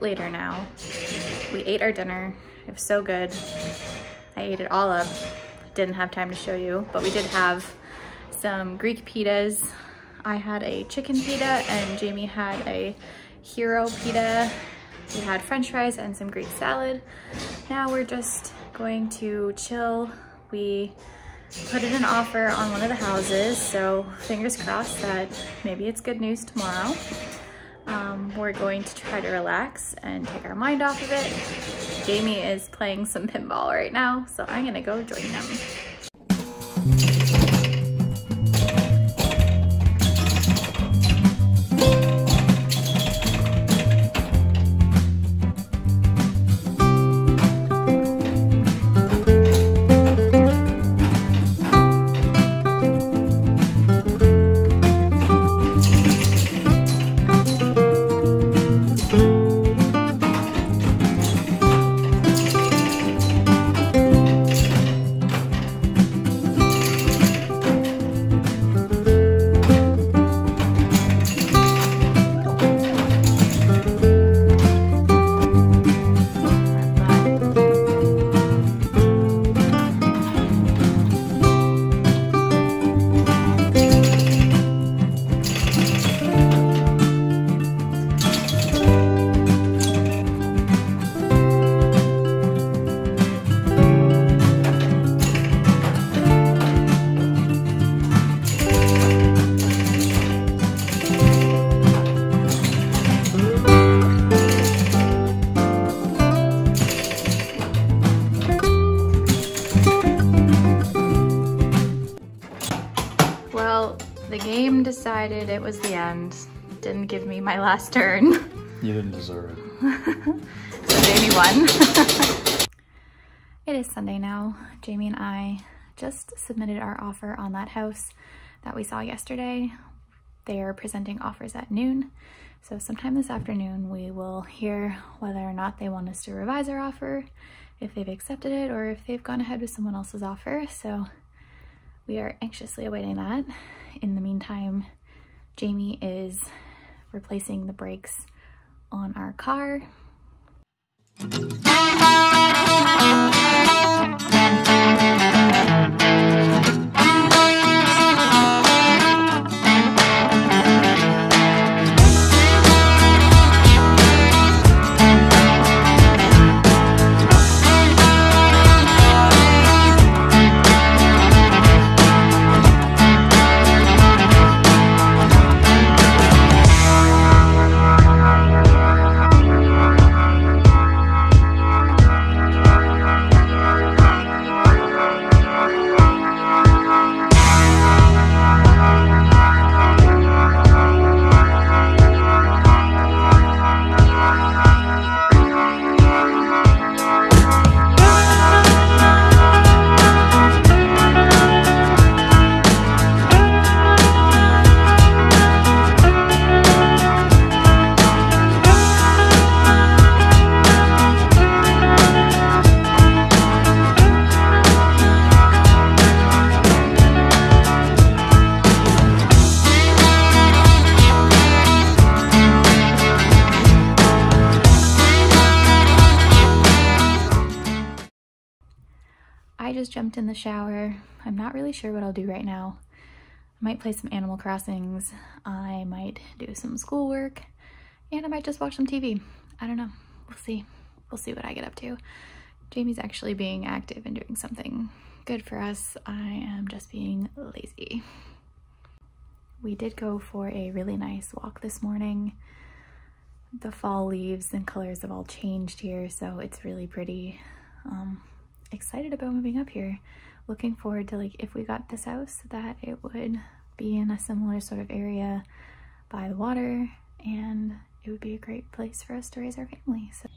later now. We ate our dinner. It was so good. I ate it all up. Didn't have time to show you, but we did have some Greek pitas. I had a chicken pita and Jamie had a gyro pita. We had french fries and some Greek salad. Now we're just going to chill. We put in an offer on one of the houses, so fingers crossed that maybe it's good news tomorrow. Um, we're going to try to relax and take our mind off of it. Jamie is playing some pinball right now, so I'm gonna go join them. Decided it was the end. Didn't give me my last turn. You didn't deserve it. So Jamie won. it is Sunday now. Jamie and I just submitted our offer on that house that we saw yesterday. They are presenting offers at noon. So sometime this afternoon, we will hear whether or not they want us to revise our offer, if they've accepted it, or if they've gone ahead with someone else's offer. So we are anxiously awaiting that. In the meantime, Jamie is replacing the brakes on our car. I just jumped in the shower. I'm not really sure what I'll do right now. I might play some Animal Crossings. I might do some schoolwork and I might just watch some TV. I don't know. We'll see. We'll see what I get up to. Jamie's actually being active and doing something good for us. I am just being lazy. We did go for a really nice walk this morning. The fall leaves and colors have all changed here, so it's really pretty. Um, excited about moving up here. Looking forward to like if we got this house that it would be in a similar sort of area by the water and it would be a great place for us to raise our family. So.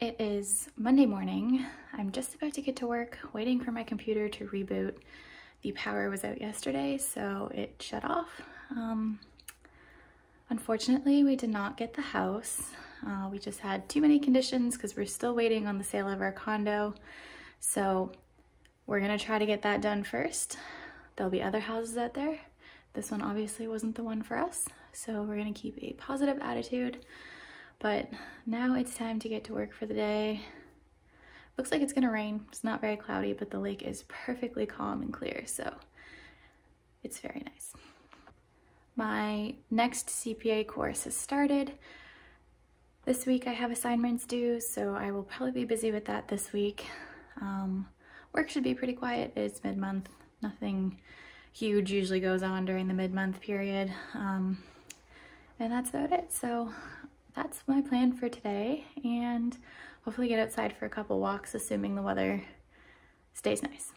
It is Monday morning. I'm just about to get to work, waiting for my computer to reboot. The power was out yesterday, so it shut off. Um, unfortunately, we did not get the house. Uh, we just had too many conditions because we're still waiting on the sale of our condo. So we're gonna try to get that done first. There'll be other houses out there. This one obviously wasn't the one for us, so we're gonna keep a positive attitude. But now it's time to get to work for the day. Looks like it's gonna rain. It's not very cloudy, but the lake is perfectly calm and clear, so it's very nice. My next CPA course has started. This week I have assignments due, so I will probably be busy with that this week. Um, work should be pretty quiet. It's mid-month, nothing huge usually goes on during the mid-month period. Um, and that's about it. So that's my plan for today and hopefully get outside for a couple walks, assuming the weather stays nice.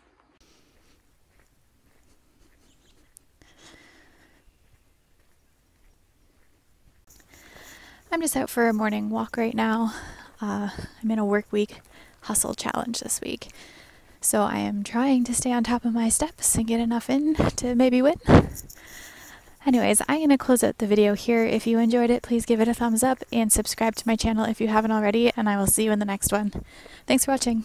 I'm just out for a morning walk right now. Uh, I'm in a work week hustle challenge this week. So I am trying to stay on top of my steps and get enough in to maybe win. Anyways, I'm going to close out the video here. If you enjoyed it, please give it a thumbs up and subscribe to my channel if you haven't already, and I will see you in the next one. Thanks for watching.